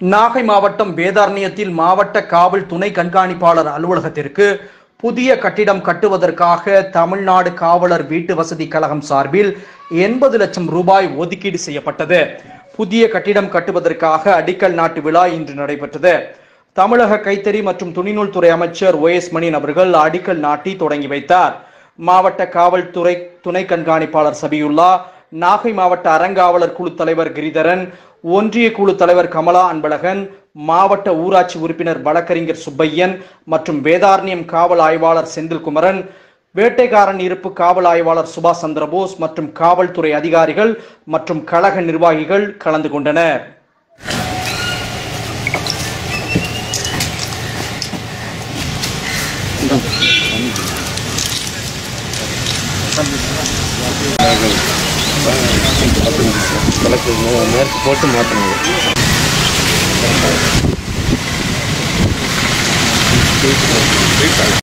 நாகை மாவட்டம் வேதாரண்யத்தில் மாவட்ட காவல் துணை கண்காணிப்பாளர் அலுவலகத்திற்கு புதிய கட்டிடம் கட்டுவதற்காக தமிழ்நாடு காவலர் வீட்டு வசதி கழகம் சார்பில் எண்பது லட்சம் ரூபாய் ஒதுக்கீடு செய்யப்பட்டது. புதிய கட்டிடம் கட்டுவதற்காக அடிக்கல் நாட்டு விழா இன்று நடைபெற்றது. தமிழக கைத்தறி மற்றும் துணிநூல் துறை அமைச்சர் ஓ எஸ் மணியன் அவர்கள் அடிக்கல் நாட்டி தொடங்கி வைத்தார். மாவட்ட காவல்துறை துணை கண்காணிப்பாளர் சபியுல்லா நாகை மாவட்ட அறங்காவலர் குழு தலைவர் கிரிதரன் ஒன்றிய குழு தலைவர் கமலா அன்பழகன் மாவட்ட ஊராட்சி உறுப்பினர் வழக்கறிஞர் சுப்பையன் மற்றும் வேதாரண்யம் காவல் ஆய்வாளர் செந்தில்குமரன் வேட்டைக்காரன் இருப்பு காவல் ஆய்வாளர் சுபாஷ் சந்திரபோஸ் மற்றும் காவல்துறை அதிகாரிகள் மற்றும் கழக நிர்வாகிகள் கலந்து கொண்டனர். விளக்கு மேற்கு போட்டு மாற்றணும்